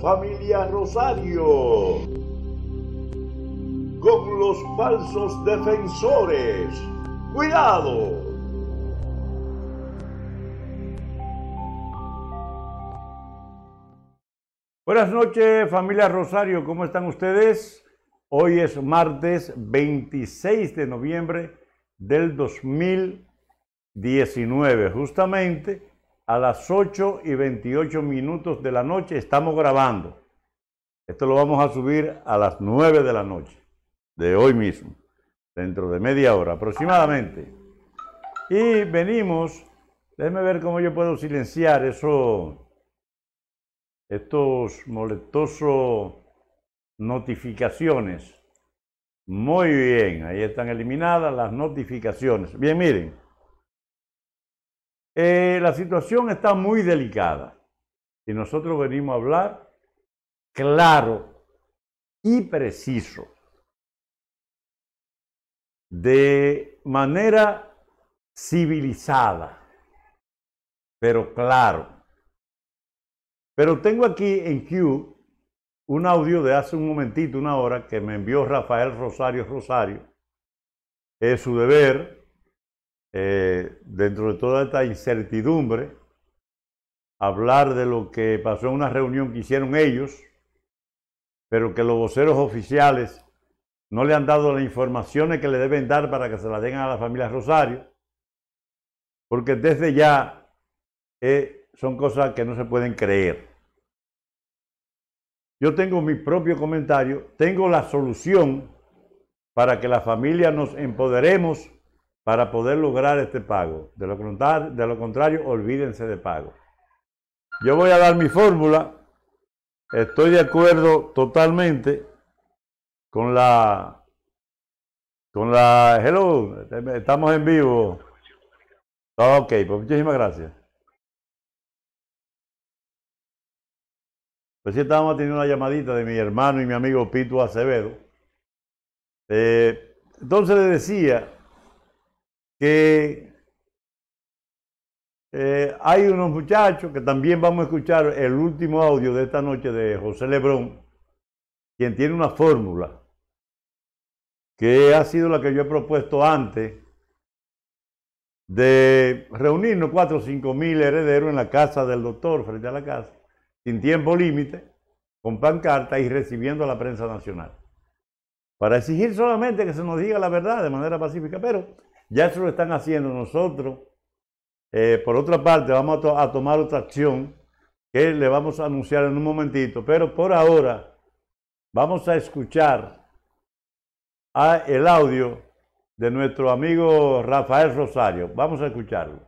Familia Rosario con los falsos defensores. Cuidado. Buenas noches familia Rosario, ¿cómo están ustedes? Hoy es martes 26 de noviembre del 2019, justamente a las 8 y 28 minutos de la noche estamos grabando. Esto lo vamos a subir a las 9 de la noche de hoy mismo, dentro de media hora aproximadamente. Y venimos, déjenme ver cómo yo puedo silenciar eso, estos molestosos notificaciones. Muy bien, ahí están eliminadas las notificaciones. Bien, miren, eh, la situación está muy delicada y nosotros venimos a hablar claro y preciso, de manera civilizada, pero claro. Pero tengo aquí en Q un audio de hace un momentito, una hora, que me envió Rafael Rosario Rosario. Es su deber, eh, dentro de toda esta incertidumbre, hablar de lo que pasó en una reunión que hicieron ellos, pero que los voceros oficiales no le han dado las informaciones que le deben dar para que se las den a la familia Rosario, porque desde ya eh, son cosas que no se pueden creer. Yo tengo mi propio comentario, tengo la solución para que la familia nos empoderemos para poder lograr este pago. De lo, contrario, de lo contrario, olvídense de pago. Yo voy a dar mi fórmula. Estoy de acuerdo totalmente con la con la hello, estamos en vivo. Ok, pues muchísimas gracias. Pues sí, estábamos teniendo una llamadita de mi hermano y mi amigo Pito Acevedo. Eh, entonces le decía que eh, hay unos muchachos que también vamos a escuchar el último audio de esta noche de José Lebrón, quien tiene una fórmula que ha sido la que yo he propuesto antes de reunirnos cuatro o cinco mil herederos en la casa del doctor, frente a la casa, sin tiempo límite, con pancarta y recibiendo a la prensa nacional. Para exigir solamente que se nos diga la verdad de manera pacífica, pero ya eso lo están haciendo nosotros. Eh, por otra parte, vamos a, tomar otra acción que le vamos a anunciar en un momentito, pero por ahora vamos a escuchar el audio de nuestro amigo Rafael Rosario. Vamos a escucharlo.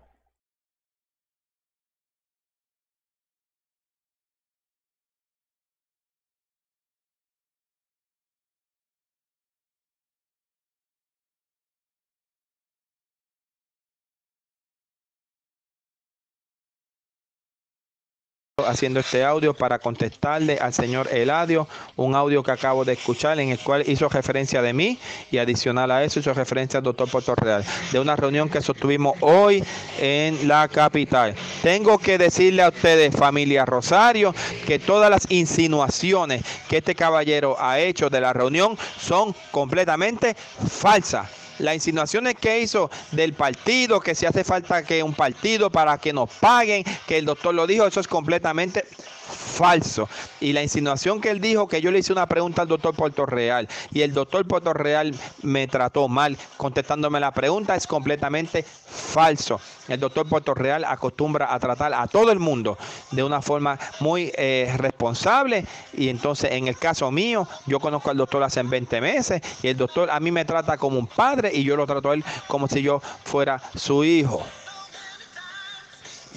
Haciendo este audio para contestarle al señor Eladio, un audio que acabo de escuchar en el cual hizo referencia de mí y adicional a eso hizo referencia al doctor Puerto Real, de una reunión que sostuvimos hoy en la capital. Tengo que decirle a ustedes, familia Rosario, que todas las insinuaciones que este caballero ha hecho de la reunión son completamente falsas las insinuaciones que hizo del partido, que si hace falta que un partido para que nos paguen, que el doctor lo dijo, eso es completamente falso. Y la insinuación que él dijo que yo le hice una pregunta al doctor Puerto Real y el doctor Puerto Real me trató mal contestándome la pregunta es completamente falso. El doctor Puerto Real acostumbra a tratar a todo el mundo de una forma muy eh, responsable y entonces en el caso mío yo conozco al doctor hace 20 meses y el doctor a mí me trata como un padre y yo lo trato a él como si yo fuera su hijo.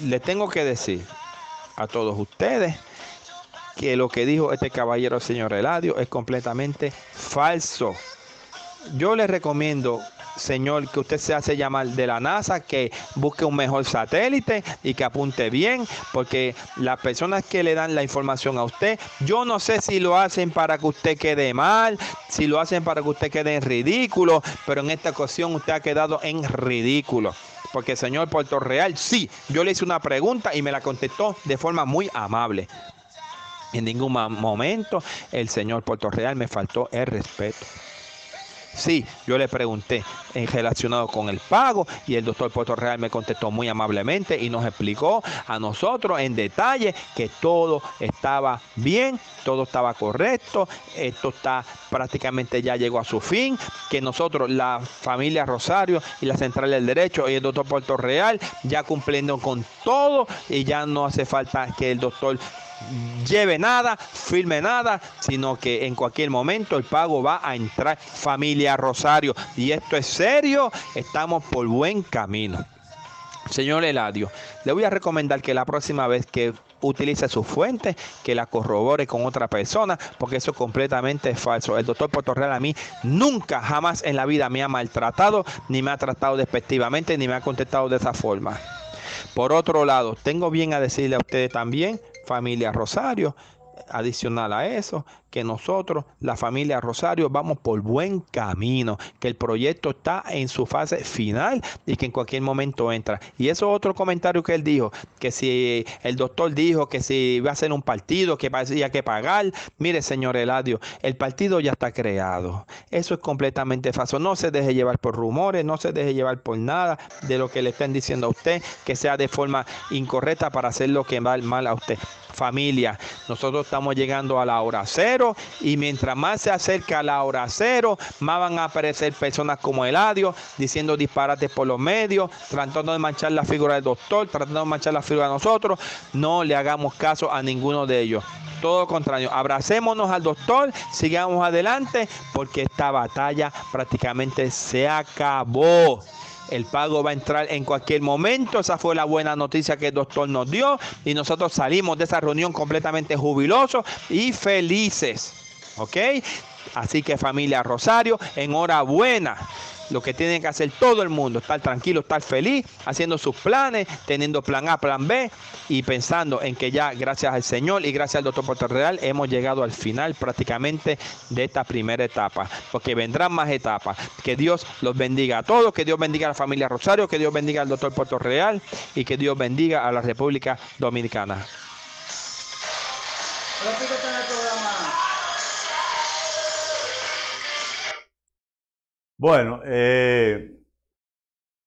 Le tengo que decir a todos ustedes que lo que dijo este caballero señor Eladio es completamente falso. Yo le recomiendo, señor, que usted se hace llamar de la NASA, que busque un mejor satélite y que apunte bien, porque las personas que le dan la información a usted, yo no sé si lo hacen para que usted quede mal, si lo hacen para que usted quede en ridículo, pero en esta ocasión usted ha quedado en ridículo. Porque señor Puerto Real, sí, yo le hice una pregunta y me la contestó de forma muy amable. En ningún momento el señor Puerto Real me faltó el respeto. Sí, yo le pregunté en relacionado con el pago y el doctor Puerto Real me contestó muy amablemente y nos explicó a nosotros en detalle que todo estaba bien, todo estaba correcto, esto está prácticamente ya llegó a su fin, que nosotros, la familia Rosario y la Central del Derecho y el doctor Puerto Real ya cumpliendo con todo y ya no hace falta que el doctor lleve nada, firme nada, sino que en cualquier momento el pago va a entrar familia Rosario. Y esto es serio, estamos por buen camino. Señor Eladio, le voy a recomendar que la próxima vez que utilice su fuente, que la corrobore con otra persona, porque eso es completamente falso. El doctor Real a mí nunca, jamás en la vida me ha maltratado, ni me ha tratado despectivamente, ni me ha contestado de esa forma. Por otro lado, tengo bien a decirle a ustedes también familia Rosario. Adicional a eso, que nosotros, la familia Rosario, vamos por buen camino, que el proyecto está en su fase final y que en cualquier momento entra. Y eso es otro comentario que él dijo, que si el doctor dijo que si iba a ser un partido, que había que pagar, mire señor Eladio, el partido ya está creado. Eso es completamente falso. No se deje llevar por rumores, no se deje llevar por nada de lo que le estén diciendo a usted, que sea de forma incorrecta para hacer lo que va mal a usted familia. Nosotros estamos llegando a la hora cero y mientras más se acerca a la hora cero, más van a aparecer personas como Eladio diciendo disparates por los medios, tratando de manchar la figura del doctor, tratando de manchar la figura de nosotros. No le hagamos caso a ninguno de ellos. Todo lo contrario, abracémonos al doctor, sigamos adelante porque esta batalla prácticamente se acabó. El pago va a entrar en cualquier momento. Esa fue la buena noticia que el doctor nos dio. Y nosotros salimos de esa reunión completamente jubilosos y felices. ¿Ok? Así que familia Rosario, enhorabuena lo que tiene que hacer todo el mundo, estar tranquilo, estar feliz, haciendo sus planes, teniendo plan A, plan B y pensando en que ya gracias al Señor y gracias al doctor Puerto Real hemos llegado al final prácticamente de esta primera etapa, porque vendrán más etapas. Que Dios los bendiga a todos, que Dios bendiga a la familia Rosario, que Dios bendiga al doctor Puerto Real y que Dios bendiga a la República Dominicana. Bueno, eh,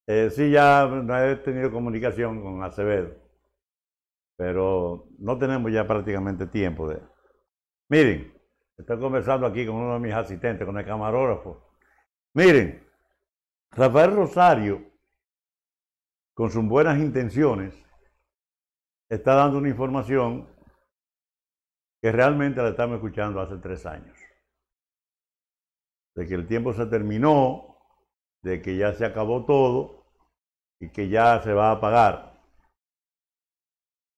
eh, sí, ya no he tenido comunicación con Acevedo, pero no tenemos ya prácticamente tiempo de... Miren, estoy conversando aquí con uno de mis asistentes, con el camarógrafo. Miren, Rafael Rosario, con sus buenas intenciones, está dando una información que realmente la estamos escuchando hace tres años de que el tiempo se terminó, de que ya se acabó todo y que ya se va a pagar.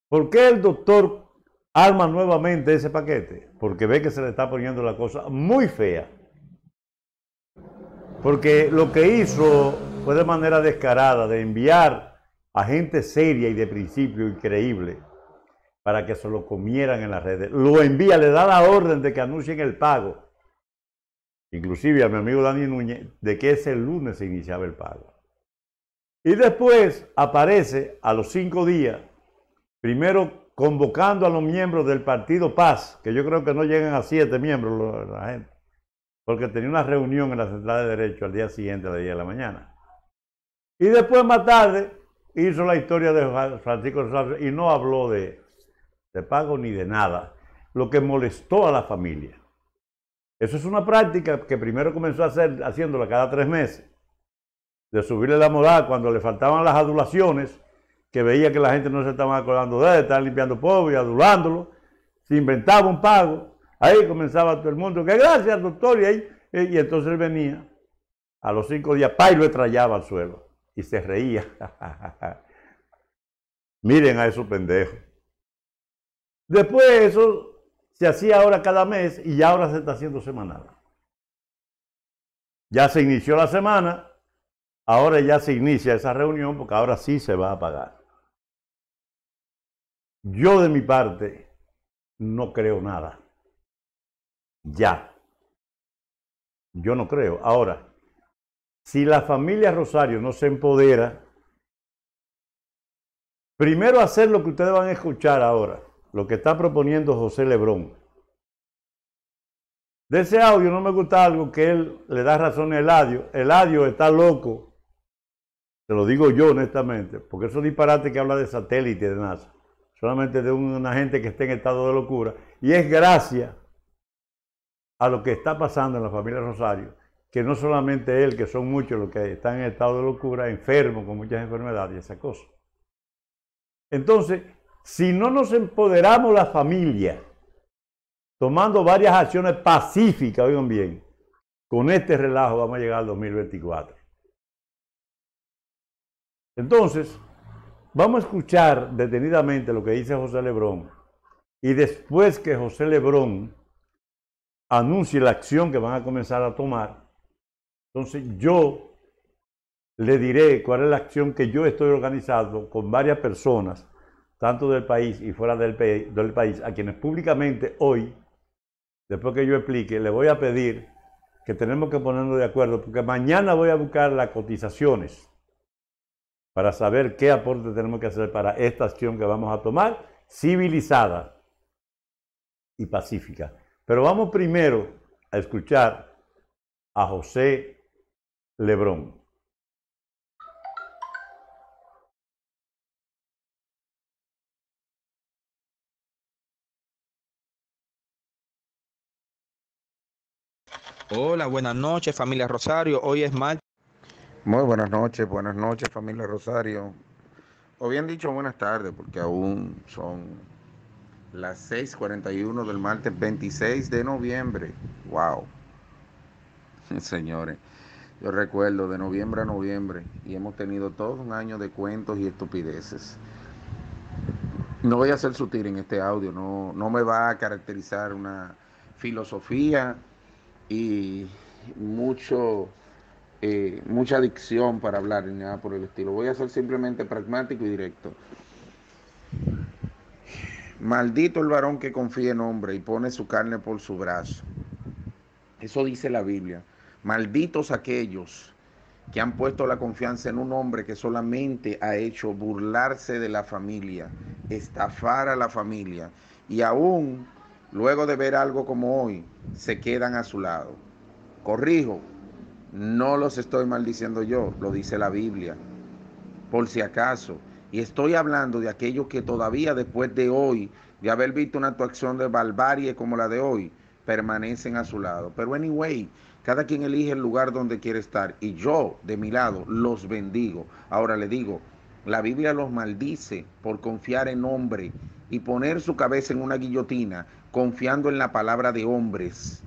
¿Por qué el doctor arma nuevamente ese paquete? Porque ve que se le está poniendo la cosa muy fea. Porque lo que hizo fue de manera descarada de enviar a gente seria y de principio increíble para que se lo comieran en las redes. Lo envía, le da la orden de que anuncien el pago inclusive a mi amigo Daniel Núñez, de que ese lunes se iniciaba el pago. Y después aparece a los cinco días, primero convocando a los miembros del partido Paz, que yo creo que no llegan a siete miembros la gente, porque tenía una reunión en la Central de Derecho al día siguiente, a las 10 de la mañana. Y después más tarde hizo la historia de Francisco Rosario y no habló de, de pago ni de nada, lo que molestó a la familia. Eso es una práctica que primero comenzó a hacer haciéndola cada tres meses, de subirle la moral cuando le faltaban las adulaciones, que veía que la gente no se estaba acordando de él, estaban limpiando polvo y adulándolo, se inventaba un pago, ahí comenzaba todo el mundo, que gracias doctor, y, ahí, y entonces él venía, a los cinco días, pa, y lo estrellaba al suelo, y se reía. Miren a esos pendejos. Después eso se hacía ahora cada mes y ya ahora se está haciendo semanal. Ya se inició la semana, ahora ya se inicia esa reunión porque ahora sí se va a pagar. Yo de mi parte no creo nada. Ya. Yo no creo. Ahora, si la familia Rosario no se empodera, primero hacer lo que ustedes van a escuchar ahora lo que está proponiendo José Lebrón. De ese audio no me gusta algo que él le da razón a Eladio. Eladio está loco, te lo digo yo honestamente, porque eso disparate que habla de satélite de NASA, solamente de una gente que está en estado de locura. Y es gracias a lo que está pasando en la familia Rosario, que no solamente él, que son muchos los que están en estado de locura, enfermos con muchas enfermedades y esa cosa. Entonces, si no nos empoderamos la familia, tomando varias acciones pacíficas, oigan bien, con este relajo vamos a llegar al 2024. Entonces, vamos a escuchar detenidamente lo que dice José Lebrón y después que José Lebrón anuncie la acción que van a comenzar a tomar, entonces yo le diré cuál es la acción que yo estoy organizando con varias personas, tanto del país y fuera del, país, a quienes públicamente hoy, después que yo explique, le voy a pedir que tenemos que ponernos de acuerdo, porque mañana voy a buscar las cotizaciones para saber qué aporte tenemos que hacer para esta acción que vamos a tomar, civilizada y pacífica. Pero vamos primero a escuchar a José Lebrón. Hola, buenas noches familia Rosario. Hoy es martes. Muy buenas noches, buenas noches familia Rosario. O bien dicho, buenas tardes, porque aún son las 6:41 del martes 26 de noviembre. ¡Wow! Señores, yo recuerdo de noviembre a noviembre y hemos tenido todo un año de cuentos y estupideces. No voy a ser sutil en este audio, no, no me va a caracterizar una filosofía y mucho, eh, mucha adicción para hablar ni nada por el estilo. Voy a ser simplemente pragmático y directo. Maldito el varón que confía en hombre y pone su carne por su brazo. Eso dice la Biblia. Malditos aquellos que han puesto la confianza en un hombre que solamente ha hecho burlarse de la familia, estafar a la familia y aún luego de ver algo como hoy, se quedan a su lado. Corrijo, no los estoy maldiciendo yo, lo dice la Biblia, por si acaso. Y estoy hablando de aquellos que todavía después de hoy, de haber visto una actuación de barbarie como la de hoy, permanecen a su lado. Pero anyway, cada quien elige el lugar donde quiere estar. Y yo, de mi lado, los bendigo. Ahora le digo, la Biblia los maldice por confiar en hombre y poner su cabeza en una guillotina confiando en la palabra de hombres.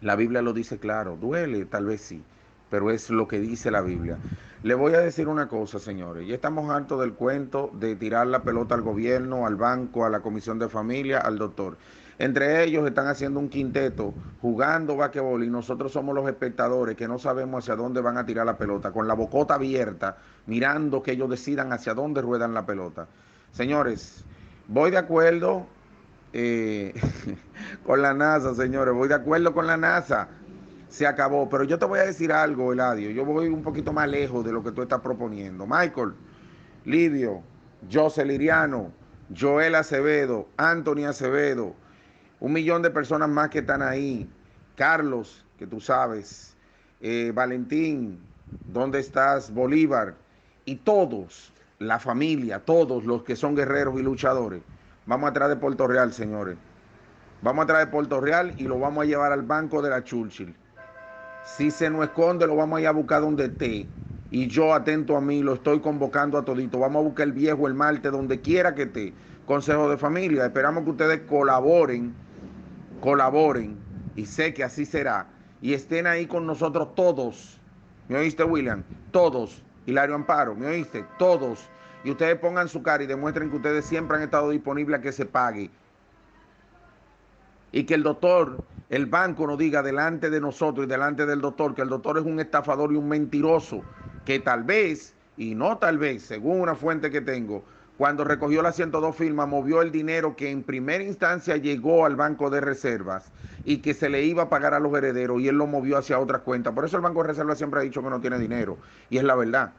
La Biblia lo dice claro, duele, tal vez sí, pero es lo que dice la Biblia. Le voy a decir una cosa, señores. Ya estamos hartos del cuento de tirar la pelota al gobierno, al banco, a la comisión de familia, al doctor. Entre ellos están haciendo un quinteto, jugando vaquebol y nosotros somos los espectadores que no sabemos hacia dónde van a tirar la pelota, con la bocota abierta, mirando que ellos decidan hacia dónde ruedan la pelota. Señores, voy de acuerdo eh, con la NASA, señores, voy de acuerdo con la NASA se acabó. Pero yo te voy a decir algo, Eladio. Yo voy un poquito más lejos de lo que tú estás proponiendo. Michael, Lidio, José Liriano, Joel Acevedo, Anthony Acevedo, un millón de personas más que están ahí. Carlos, que tú sabes, eh, Valentín, ¿dónde estás? Bolívar, y todos, la familia, todos los que son guerreros y luchadores. Vamos a traer de Puerto Real, señores. Vamos a traer de Puerto Real y lo vamos a llevar al banco de la Churchill. Si se nos esconde, lo vamos a ir a buscar donde esté. Y yo, atento a mí, lo estoy convocando a todito. Vamos a buscar el viejo, el martes, donde quiera que esté. Consejo de familia. Esperamos que ustedes colaboren, colaboren. Y sé que así será. Y estén ahí con nosotros todos. ¿Me oíste, William? Todos. Hilario Amparo, ¿me oíste? Todos. Y ustedes pongan su cara y demuestren que ustedes siempre han estado disponibles a que se pague. Y que el doctor el banco nos diga delante de nosotros y delante del doctor que el doctor es un estafador y un mentiroso, que tal vez, y no tal vez, según una fuente que tengo, cuando recogió las 102 firmas, movió el dinero que en primera instancia llegó al Banco de Reservas y que se le iba a pagar a los herederos y él lo movió hacia otras cuentas. Por eso el Banco de Reservas siempre ha dicho que no tiene dinero y es la verdad.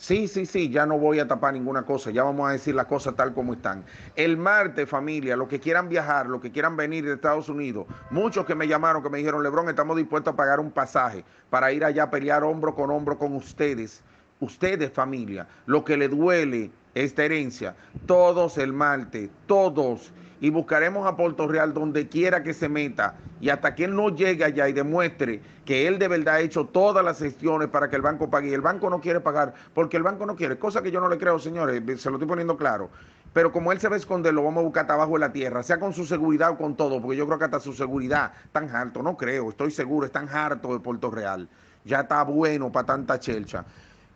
Sí, sí, sí, ya no voy a tapar ninguna cosa, ya vamos a decir las cosas tal como están. El martes, familia, los que quieran viajar, los que quieran venir de Estados Unidos, muchos que me llamaron, que me dijeron, Lebrón, estamos dispuestos a pagar un pasaje para ir allá a pelear hombro con hombro con ustedes. Ustedes, familia, lo que le duele esta herencia, todos el martes, todos y buscaremos a Puerto Real donde quiera que se meta y hasta que él no llegue allá y demuestre que él de verdad ha hecho todas las gestiones para que el banco pague y el banco no quiere pagar porque el banco no quiere, cosa que yo no le creo, señores, se lo estoy poniendo claro. Pero como él se va a esconder, lo vamos a buscar hasta abajo de la tierra, sea con su seguridad o con todo, porque yo creo que hasta su seguridad tan harto, no creo, estoy seguro, es tan harto de Puerto Real. Ya está bueno para tanta chelcha.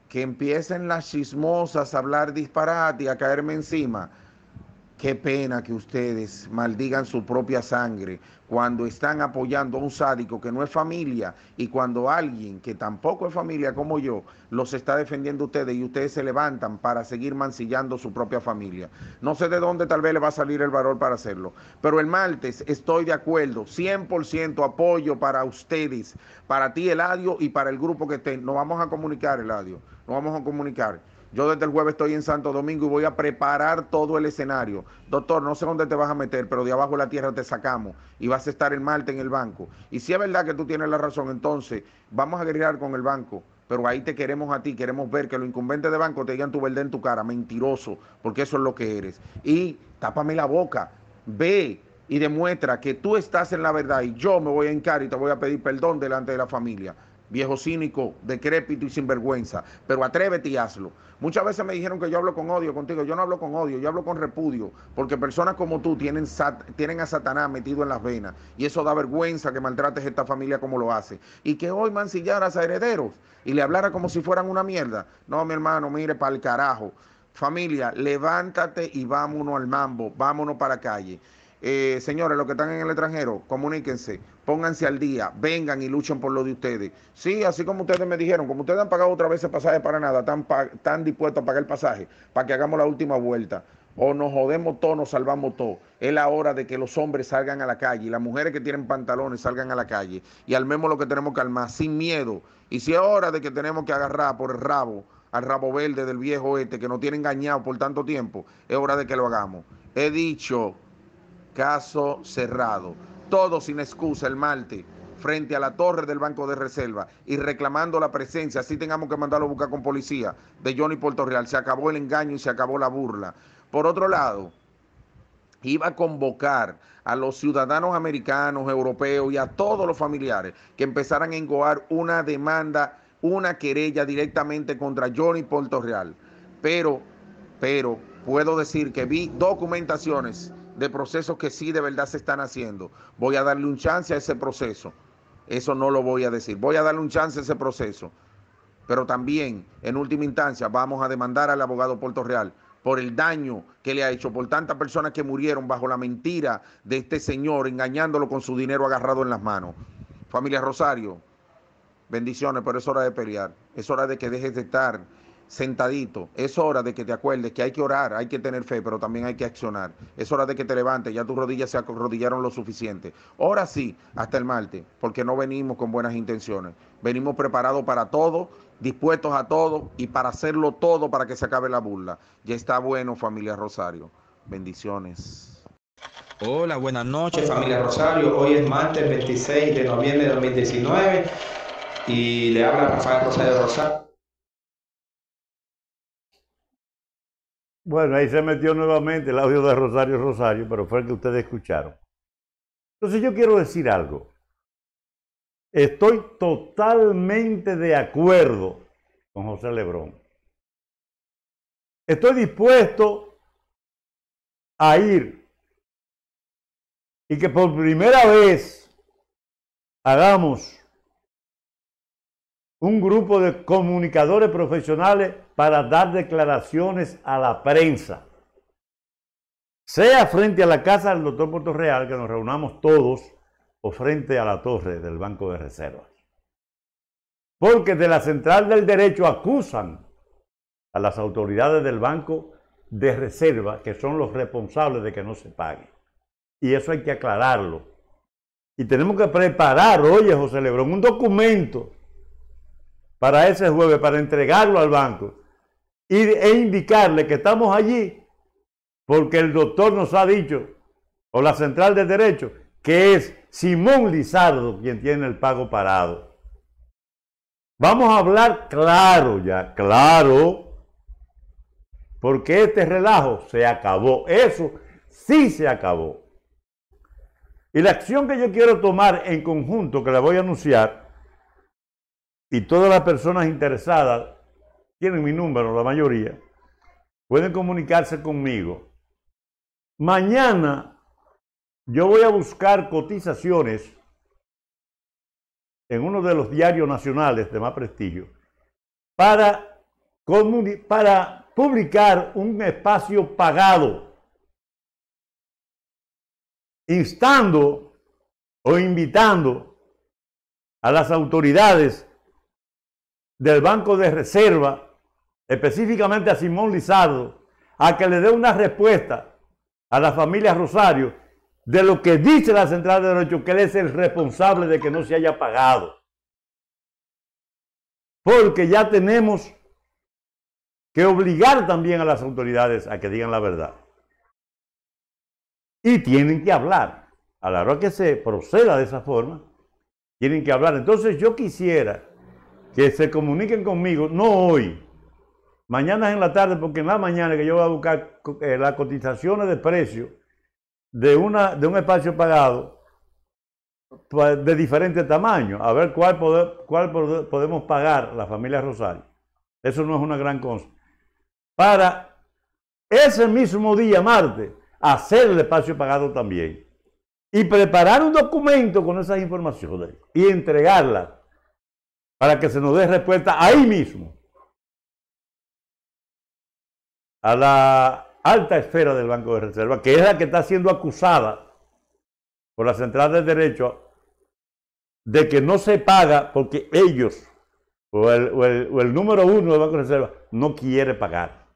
Que empiecen las chismosas a hablar disparate y a caerme encima Qué pena que ustedes maldigan su propia sangre cuando están apoyando a un sádico que no es familia y cuando alguien que tampoco es familia como yo los está defendiendo ustedes y ustedes se levantan para seguir mancillando su propia familia. No sé de dónde tal vez le va a salir el valor para hacerlo, pero el martes estoy de acuerdo, 100% apoyo para ustedes, para ti Eladio y para el grupo que estén. Nos vamos a comunicar, Eladio, nos vamos a comunicar. Yo desde el jueves estoy en Santo Domingo y voy a preparar todo el escenario. Doctor, no sé dónde te vas a meter, pero de abajo de la tierra te sacamos y vas a estar el martes en el banco. Y si es verdad que tú tienes la razón, entonces vamos a guerrear con el banco. Pero ahí te queremos a ti, queremos ver que los incumbentes de banco te digan tu verdad en tu cara, mentiroso, porque eso es lo que eres. Y tápame la boca, ve y demuestra que tú estás en la verdad y yo me voy a encar y te voy a pedir perdón delante de la familia viejo cínico, decrépito y sinvergüenza, pero atrévete y hazlo. Muchas veces me dijeron que yo hablo con odio contigo, yo no hablo con odio, yo hablo con repudio, porque personas como tú tienen, tienen a Satanás metido en las venas y eso da vergüenza que maltrates a esta familia como lo hace. Y que hoy mancillaras a herederos y le hablara como si fueran una mierda. No, mi hermano, mire para el carajo. Familia, levántate y vámonos al mambo, vámonos para la calle. Eh, señores, los que están en el extranjero, comuníquense, pónganse al día, vengan y luchen por lo de ustedes. Sí, así como ustedes me dijeron, como ustedes han pagado otra vez el pasaje para nada, están, dispuestos a pagar el pasaje para que hagamos la última vuelta. O nos jodemos todos, nos salvamos todos. Es la hora de que los hombres salgan a la calle y las mujeres que tienen pantalones salgan a la calle y armemos lo que tenemos que armar sin miedo. Y si es hora de que tenemos que agarrar por el rabo al rabo verde del viejo este que nos tiene engañado por tanto tiempo, es hora de que lo hagamos. He dicho, Caso cerrado. Todo sin excusa el martes frente a la torre del Banco de Reserva y reclamando la presencia, así tengamos que mandarlo a buscar con policía, de Johnny Puerto Real. Se acabó el engaño y se acabó la burla. Por otro lado, iba a convocar a los ciudadanos americanos, europeos y a todos los familiares que empezaran a engoar una demanda, una querella directamente contra Johnny Puerto Real. Pero, pero, puedo decir que vi documentaciones de procesos que sí de verdad se están haciendo. Voy a darle un chance a ese proceso. Eso no lo voy a decir. Voy a darle un chance a ese proceso. Pero también, en última instancia, vamos a demandar al abogado Puerto Real por el daño que le ha hecho, por tantas personas que murieron bajo la mentira de este señor, engañándolo con su dinero agarrado en las manos. Familia Rosario, bendiciones, pero es hora de pelear. Es hora de que dejes de estar sentadito. Es hora de que te acuerdes que hay que orar, hay que tener fe, pero también hay que accionar. Es hora de que te levantes, ya tus rodillas se arrodillaron lo suficiente. Ahora sí, hasta el martes, porque no venimos con buenas intenciones. Venimos preparados para todo, dispuestos a todo y para hacerlo todo para que se acabe la burla. Ya está bueno, familia Rosario. Bendiciones. Hola, buenas noches, familia Rosario. Hoy es martes 26 de noviembre de 2019 y le habla Rafael Rosario Rosario. Bueno, ahí se metió nuevamente el audio de Rosario Rosario, pero fue el que ustedes escucharon. Entonces yo quiero decir algo. Estoy totalmente de acuerdo con José Lebrón. Estoy dispuesto a ir y que por primera vez hagamos un grupo de comunicadores profesionales para dar declaraciones a la prensa. Sea frente a la casa del doctor Puerto Real, que nos reunamos todos, o frente a la torre del Banco de Reservas. Porque de la Central del Derecho acusan a las autoridades del Banco de Reserva, que son los responsables de que no se pague. Y eso hay que aclararlo. Y tenemos que preparar, oye José Lebrón, un documento para ese jueves, para entregarlo al banco, e indicarle que estamos allí porque el doctor nos ha dicho, o la central de derecho, que es Simón Lizardo quien tiene el pago parado. Vamos a hablar claro ya, claro, porque este relajo se acabó. Eso sí se acabó. Y la acción que yo quiero tomar en conjunto, que la voy a anunciar, y todas las personas interesadas tienen mi número, la mayoría, pueden comunicarse conmigo. Mañana yo voy a buscar cotizaciones en uno de los diarios nacionales de más prestigio para, para publicar un espacio pagado, instando o invitando a las autoridades del Banco de Reserva, específicamente a Simón Lizardo, a que le dé una respuesta a la familia Rosario de lo que dice la Central de Derecho, que él es el responsable de que no se haya pagado. Porque ya tenemos que obligar también a las autoridades a que digan la verdad. Y tienen que hablar. A la hora que se proceda de esa forma, tienen que hablar. Entonces yo quisiera que se comuniquen conmigo, no hoy, mañana en la tarde, porque en la mañana que yo voy a buscar eh, las cotizaciones de precio de, una, de un espacio pagado pues, de diferente tamaño, a ver cuál, cuál podemos pagar la familia Rosario. Eso no es una gran cosa. Para ese mismo día, martes, hacer el espacio pagado también. Y preparar un documento con esas informaciones y entregarlas para que se nos dé respuesta ahí mismo a la alta esfera del Banco de Reserva, que es la que está siendo acusada por la Central de Derecho de que no se paga porque ellos o el, número uno del Banco de Reserva no quiere pagar.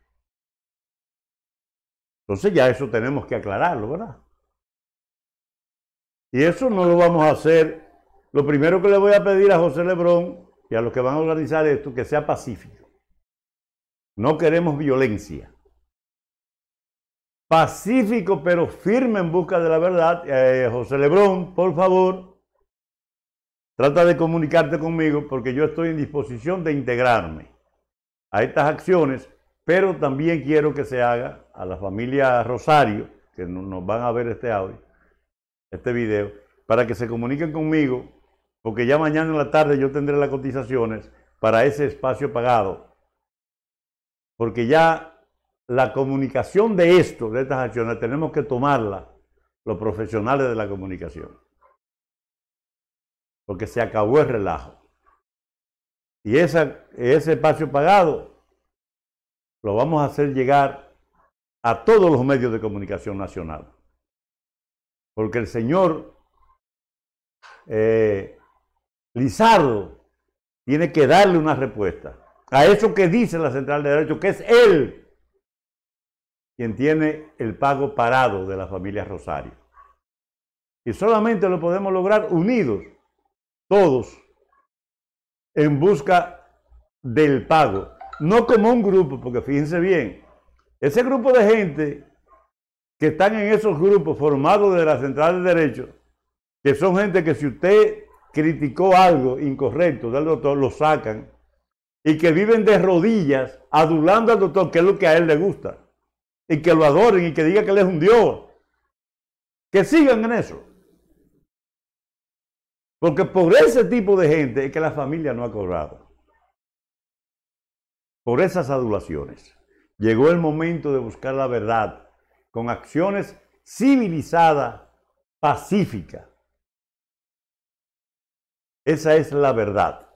Entonces ya eso tenemos que aclararlo, ¿verdad? Y eso no lo vamos a hacer. Lo primero que le voy a pedir a José Lebrón y a los que van a organizar esto que sea pacífico. No queremos violencia. Pacífico pero firme en busca de la verdad. Eh, José Lebrón, por favor, trata de comunicarte conmigo porque yo estoy en disposición de integrarme a estas acciones, pero también quiero que se haga a la familia Rosario, que nos van a ver este audio, este video, para que se comuniquen conmigo porque ya mañana en la tarde yo tendré las cotizaciones para ese espacio pagado. Porque ya la comunicación de esto, de estas acciones, tenemos que tomarla los profesionales de la comunicación. Porque se acabó el relajo. Y ese espacio pagado lo vamos a hacer llegar a todos los medios de comunicación nacional. Porque el Señor eh, Lizardo tiene que darle una respuesta a eso que dice la Central de Derecho, que es él quien tiene el pago parado de la familia Rosario. Y solamente lo podemos lograr unidos, todos, en busca del pago. No como un grupo, porque fíjense bien, ese grupo de gente que están en esos grupos formados de la Central de Derecho, que son gente que si usted criticó algo incorrecto del doctor, lo sacan y que viven de rodillas adulando al doctor, que es lo que a él le gusta, y que lo adoren y que diga que él es un Dios. Que sigan en eso. Porque por ese tipo de gente es que la familia no ha cobrado. Por esas adulaciones. Llegó el momento de buscar la verdad con acciones civilizadas, pacíficas esa es la verdad.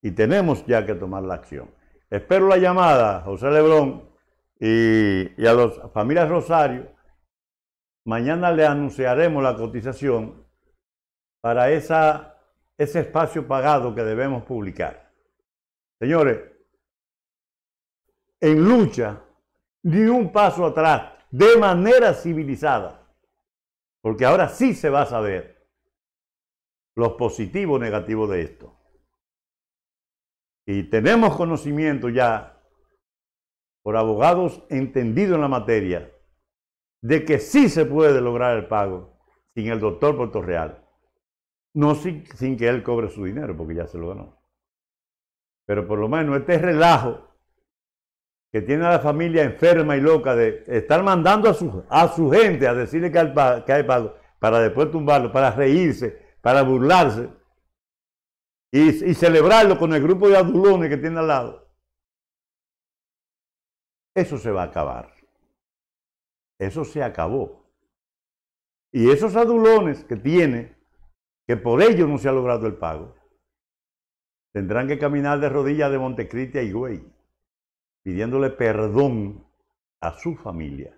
Y tenemos ya que tomar la acción. Espero la llamada, José Lebrón, y, a las familias Rosario. Mañana le anunciaremos la cotización para esa, ese espacio pagado que debemos publicar. Señores, en lucha, ni un paso atrás, de manera civilizada, porque ahora sí se va a saber los positivos negativos de esto. Y tenemos conocimiento ya por abogados entendidos en la materia de que sí se puede lograr el pago sin el doctor Puerto Real. No sin, que él cobre su dinero, porque ya se lo ganó. Pero por lo menos este relajo que tiene a la familia enferma y loca de estar mandando a su, a su gente a decirle que hay pago para después tumbarlo, para reírse, para burlarse y, celebrarlo con el grupo de adulones que tiene al lado. Eso se va a acabar. Eso se acabó. Y esos adulones que tiene, que por ellos no se ha logrado el pago, tendrán que caminar de rodillas de Montecristi a Higüey, pidiéndole perdón a su familia,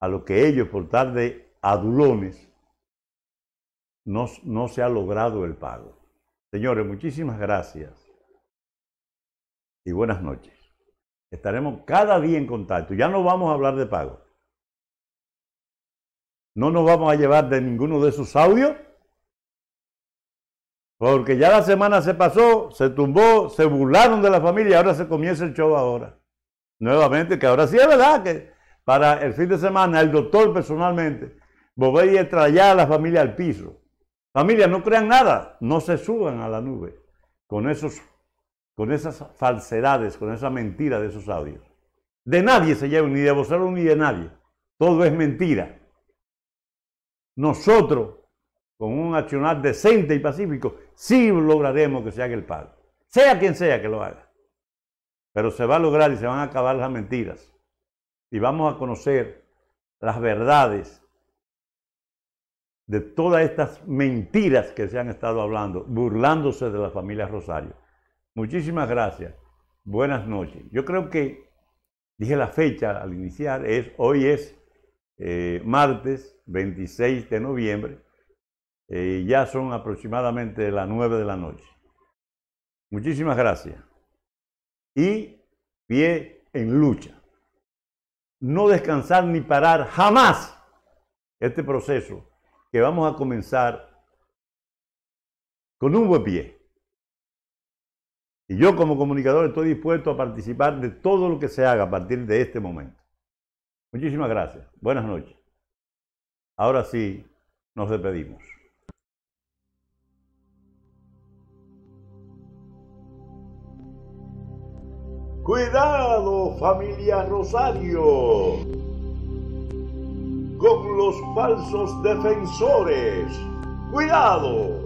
a lo que ellos, por tal de adulones, no, no se ha logrado el pago. Señores, muchísimas gracias y buenas noches. Estaremos cada día en contacto. Ya no vamos a hablar de pago. No nos vamos a llevar de ninguno de esos audios. Porque ya la semana se pasó, se tumbó, se burlaron de la familia y ahora se comienza el show ahora. Nuevamente, que ahora sí es verdad que para el fin de semana el doctor personalmente volver a traer a la familia al piso. Familia, no crean nada, no se suban a la nube con esos con esas falsedades, con esa mentira de esos audios. De nadie se llevan, ni de vosotros ni de nadie. Todo es mentira. Nosotros, con un accionar decente y pacífico, sí lograremos que se haga el pago. Sea quien sea que lo haga. Pero se va a lograr y se van a acabar las mentiras. Y vamos a conocer las verdades de todas estas mentiras que se han estado hablando, burlándose de la familia Rosario. Muchísimas gracias. Buenas noches. Yo creo que dije la fecha al iniciar, es, hoy es eh, martes 26 de noviembre, eh, ya son aproximadamente las 9 de la noche. Muchísimas gracias. Y pie en lucha. No descansar ni parar jamás este proceso que vamos a comenzar con un buen pie. Y yo como comunicador estoy dispuesto a participar de todo lo que se haga a partir de este momento. Muchísimas gracias. Buenas noches. Ahora sí, nos despedimos. Cuidado familia Rosario con los falsos defensores. Cuidado.